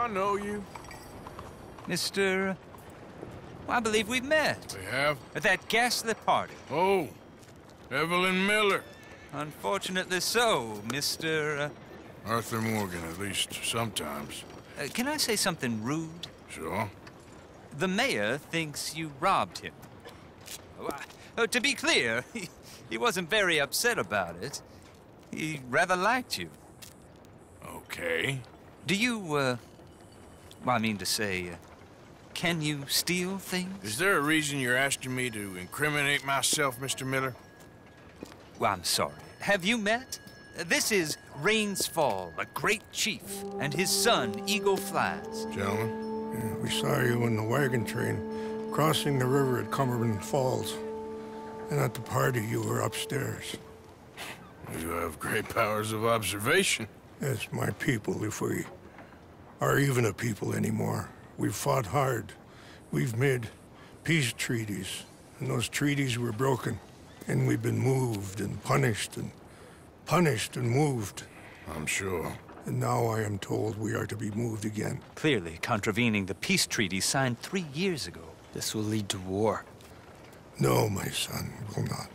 I know you? Mr. Well, I believe we've met. We have? At that ghastly party. Oh, Evelyn Miller. Unfortunately so, Mr. Uh, Arthur Morgan, at least sometimes. uh, can I say something rude? Sure. The mayor thinks you robbed him. Oh, I- uh, to be clear, he, he wasn't very upset about it. He rather liked you. Okay. Do you, uh, well, I mean to say, uh, can you steal things? Is there a reason you're asking me to incriminate myself, Mr. Miller? Well, I'm sorry. Have you met? Uh, This is Rains Fall, a great chief, and his son, Eagle Flies. Gentlemen? Yeah, we saw you in the wagon train crossing the river at Cumberland Falls. And at the party, you were upstairs. You have great powers of observation. Yes, my people, if we are even a people anymore. We've fought hard. We've made peace treaties, and those treaties were broken. And we've been moved and punished and punished and moved. I'm sure. And now I am told we are to be moved again. Clearly contravening the peace treaty signed three years ago. This will lead to war. No, my son, it will not.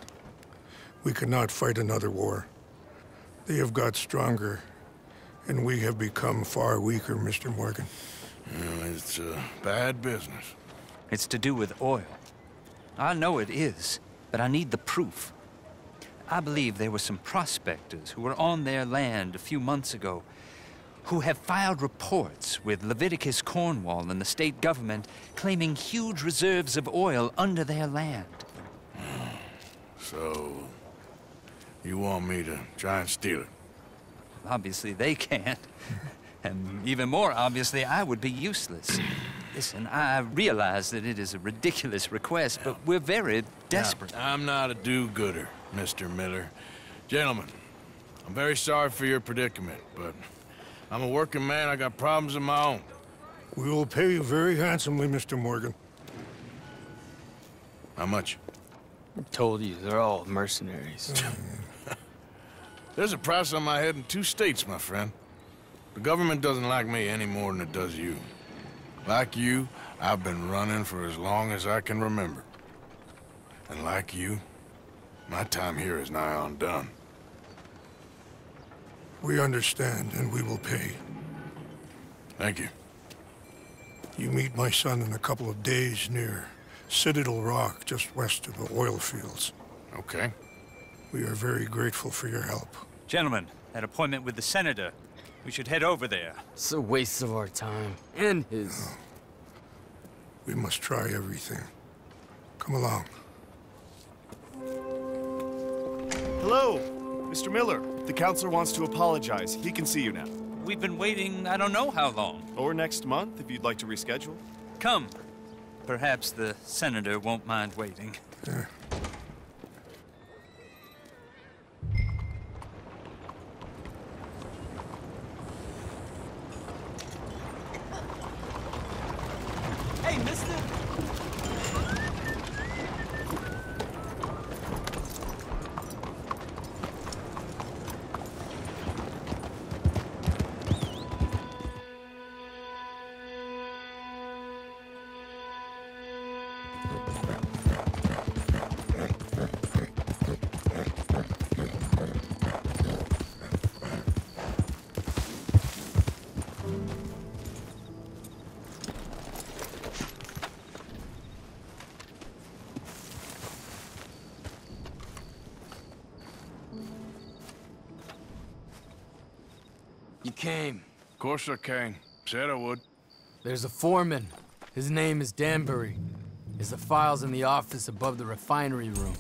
We cannot fight another war. They have got stronger, and we have become far weaker, Mr. Morgan. Well, it's uh, bad business. It's to do with oil. I know it is, but I need the proof. I believe there were some prospectors who were on their land a few months ago who have filed reports with Leviticus Cornwall and the state government claiming huge reserves of oil under their land. So, you want me to try and steal it? Obviously, they can't. and even more obviously, I would be useless. Listen, I realize that it is a ridiculous request, but we're very desperate. Now, I'm not a do-gooder, Mr. Miller. Gentlemen, I'm very sorry for your predicament, but I'm a working man. I got problems of my own. We will pay you very handsomely, Mr. Morgan. How much? I told you, they're all mercenaries. There's a price on my head in two states, my friend. The government doesn't like me any more than it does you. Like you, I've been running for as long as I can remember. And like you, my time here is nigh on done. We understand, and we will pay. Thank you. You meet my son in a couple of days near Citadel Rock, just west of the oil fields. Okay. We are very grateful for your help. Gentlemen, that appointment with the senator. We should head over there. It's a waste of our time. And his. We must try everything. Come along. Hello, Mr. Miller. The counselor wants to apologize. He can see you now. We've been waiting I don't know how long. Or next month, if you'd like to reschedule. Come. Perhaps the senator won't mind waiting. Hey, You came. Of course I came. Said I would. There's a foreman. His name is Danbury. There's the files in the office above the refinery room.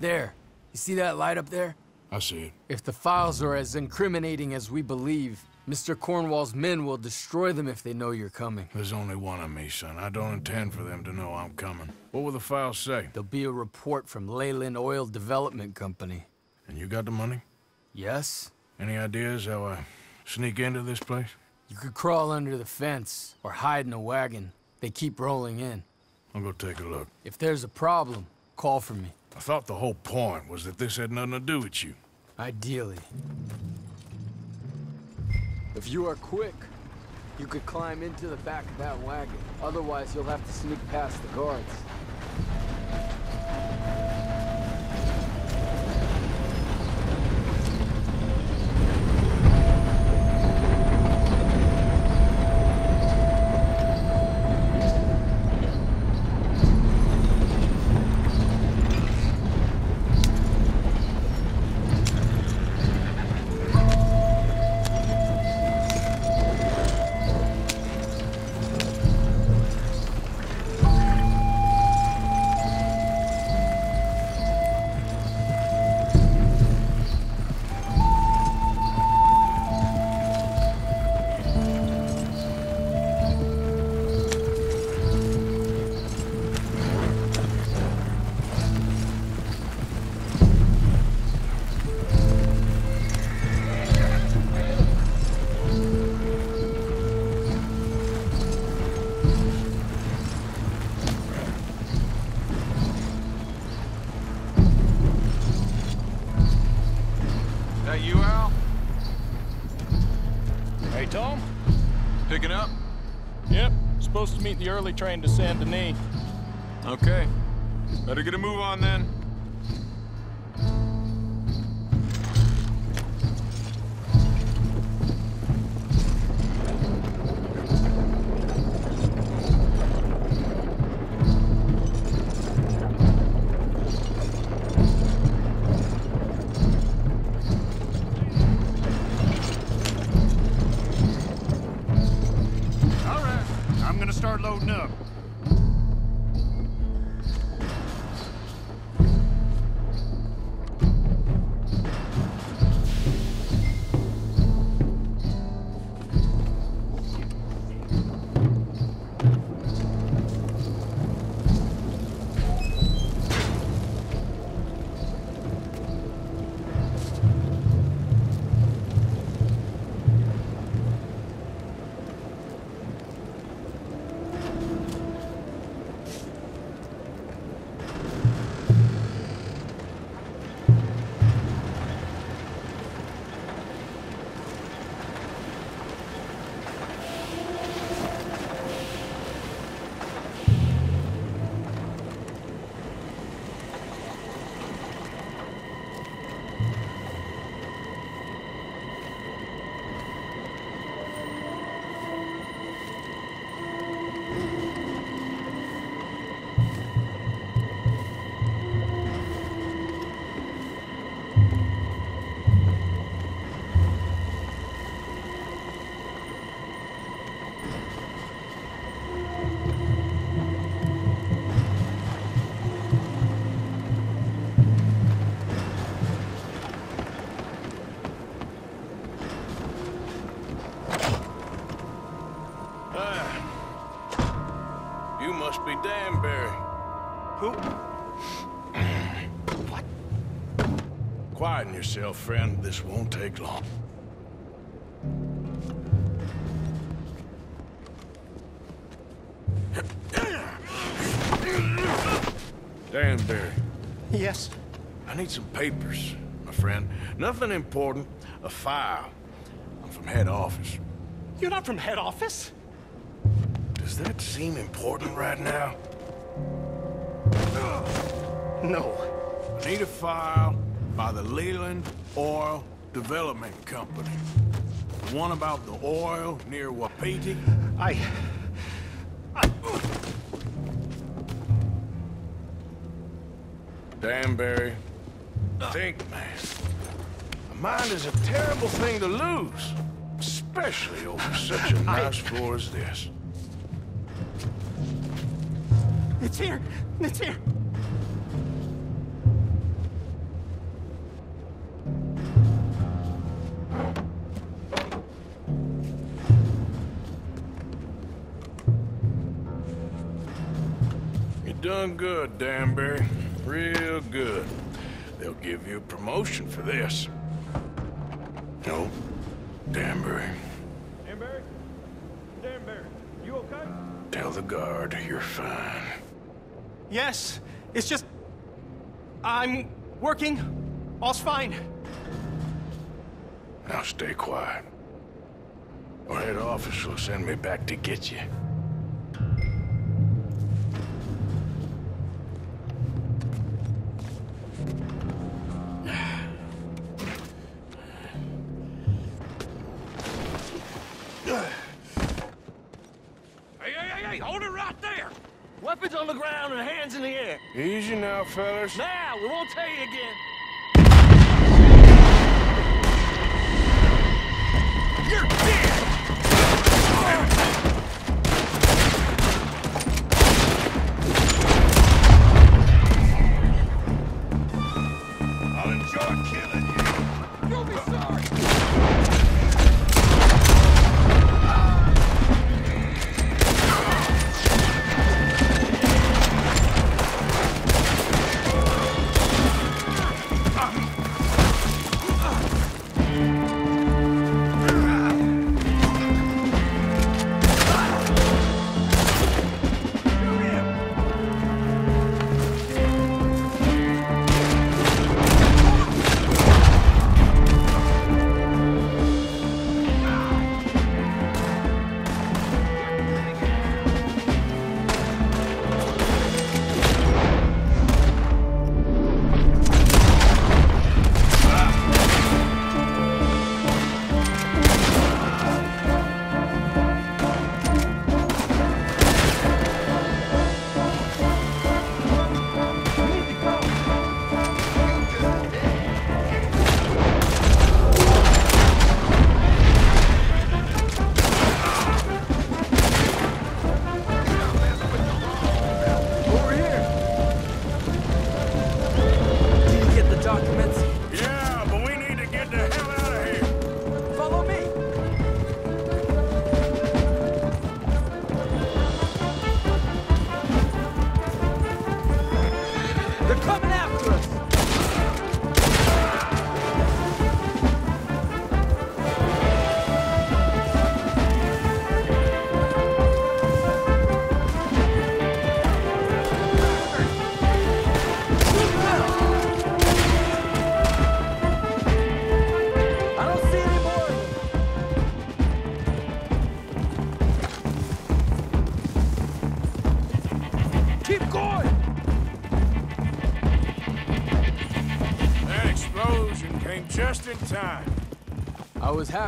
There. You see that light up there? I see it. If the files are as incriminating as we believe, Mr. Cornwall's men will destroy them if they know you're coming. There's only one of me, son. I don't intend for them to know I'm coming. What will the files say? There'll be a report from Leyland Oil Development Company. And you got the money? Yes? Any ideas how I sneak into this place? You could crawl under the fence or hide in a wagon. They keep rolling in. I'll go take a look. If there's a problem, call for me. I thought the whole point was that this had nothing to do with you. Ideally. If you are quick, You could climb into the back of that wagon. Otherwise, you'll have to sneak past the guards. Supposed to meet the early train to Saint Denis. Okay. Better get a move on then. Start loading up. Yourself, friend. This won't take long. Danbury, Yes. I need some papers, my friend. Nothing important. A file. I'm from head office. You're not from head office? Does that seem important right now? No. I need a file by the Leland Oil Development Company. The one about the oil near Wapiti. I... Danbury, think, man. A mind is a terrible thing to lose, especially over such a nice floor as this. It's here. It's here. Done good, Danbury. Real good. They'll give you a promotion for this. No, Danbury. Danbury? Danbury, you okay? Tell the guard you're fine. Yes. It's just... I'm working. All's fine. Now stay quiet. or head office will send me back to get you. Hey, hey, hey, hey, hold it right there! Weapons on the ground and hands in the air. Easy now, fellas. Now, we won't tell you again. You're dead! I'll enjoy killing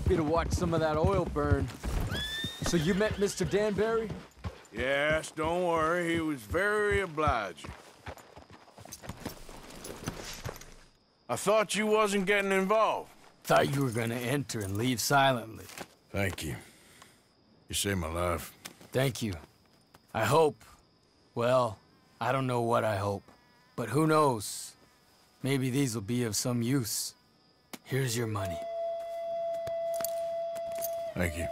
happy to watch some of that oil burn. So you met Mr. Danbury? Yes, don't worry. He was very obliging. I thought you wasn't getting involved. Thought you were gonna enter and leave silently. Thank you. You saved my life. Thank you. I hope. Well, I don't know what I hope. But who knows? Maybe these will be of some use. Here's your money. Thank you.